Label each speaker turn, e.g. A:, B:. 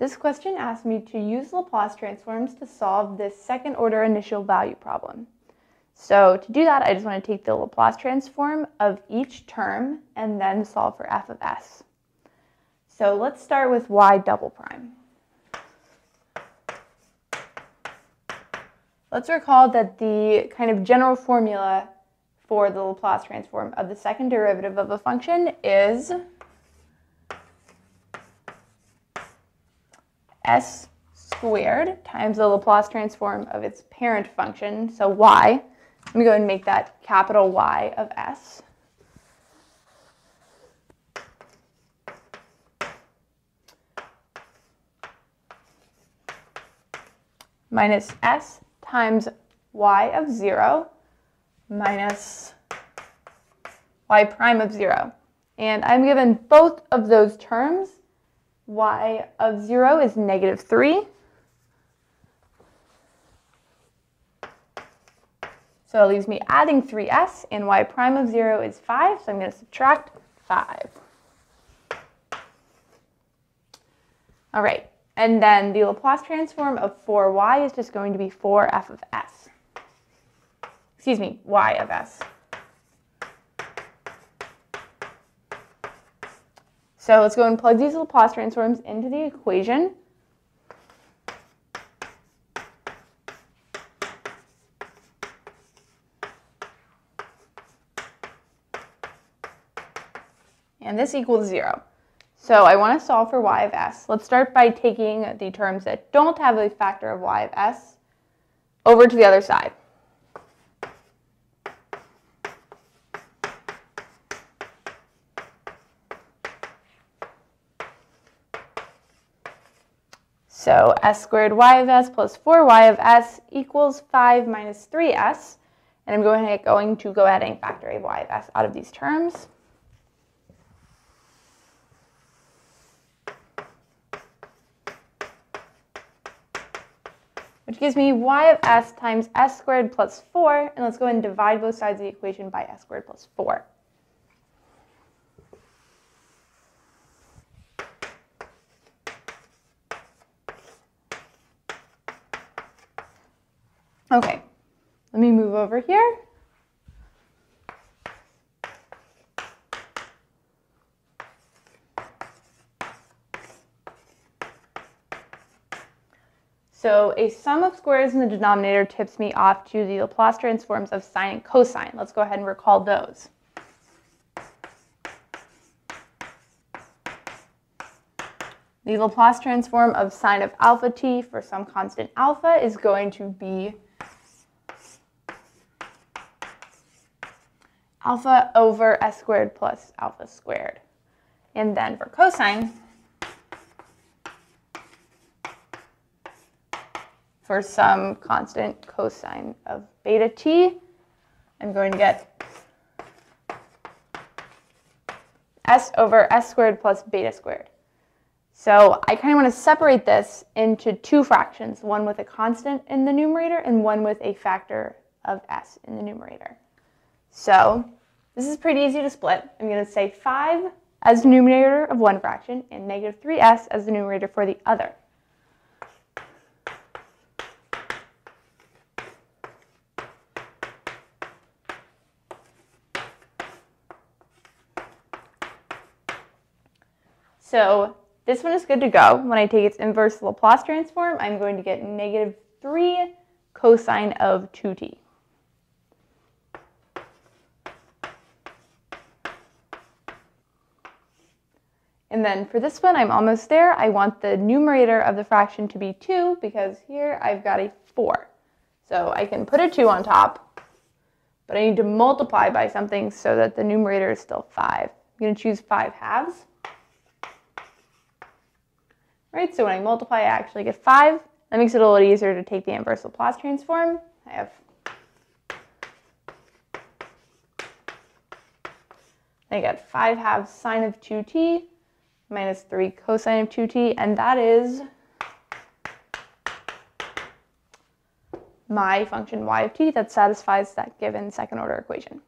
A: This question asked me to use Laplace transforms to solve this second order initial value problem. So to do that, I just want to take the Laplace transform of each term and then solve for f of s. So let's start with y double prime. Let's recall that the kind of general formula for the Laplace transform of the second derivative of a function is s squared times the Laplace transform of its parent function, so y. Let me go and make that capital Y of s. minus s times y of 0 minus y prime of 0. And I'm given both of those terms y of 0 is negative 3. So it leaves me adding 3s, and y prime of 0 is 5, so I'm going to subtract 5. All right, and then the Laplace transform of 4y is just going to be 4f of s. Excuse me, y of s. So let's go and plug these Laplace transforms into the equation. And this equals 0. So I want to solve for y of s. Let's start by taking the terms that don't have a factor of y of s over to the other side. So s squared y of s plus 4y of s equals 5 minus 3s. And I'm going to, going to go ahead and factor a y of s out of these terms. Which gives me y of s times s squared plus 4. And let's go ahead and divide both sides of the equation by s squared plus 4. Okay, let me move over here. So a sum of squares in the denominator tips me off to the Laplace transforms of sine and cosine. Let's go ahead and recall those. The Laplace transform of sine of alpha t for some constant alpha is going to be alpha over s squared plus alpha squared. And then for cosine, for some constant cosine of beta t, I'm going to get s over s squared plus beta squared. So I kind of want to separate this into two fractions, one with a constant in the numerator and one with a factor of s in the numerator. So this is pretty easy to split. I'm going to say 5 as the numerator of one fraction and negative 3s as the numerator for the other. So this one is good to go. When I take its inverse Laplace transform, I'm going to get negative 3 cosine of 2t. And then for this one, I'm almost there. I want the numerator of the fraction to be 2 because here I've got a 4. So I can put a 2 on top, but I need to multiply by something so that the numerator is still 5. I'm going to choose 5 halves. Right, so when I multiply, I actually get 5. That makes it a little easier to take the inverse Laplace transform. I have I get 5 halves sine of 2t minus 3 cosine of 2t, and that is my function y of t that satisfies that given second order equation.